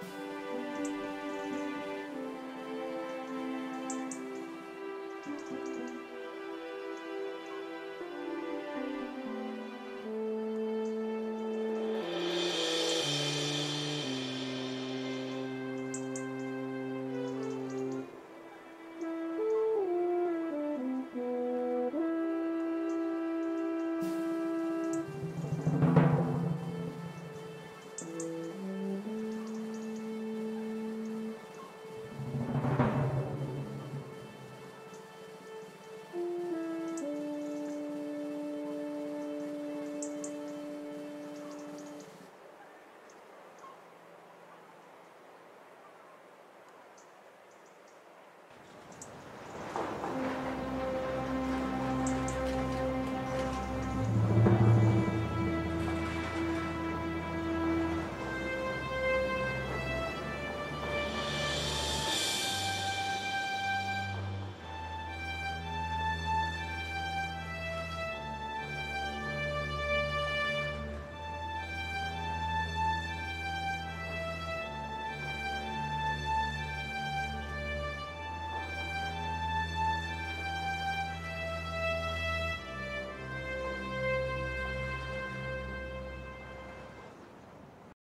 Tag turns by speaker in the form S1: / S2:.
S1: はい。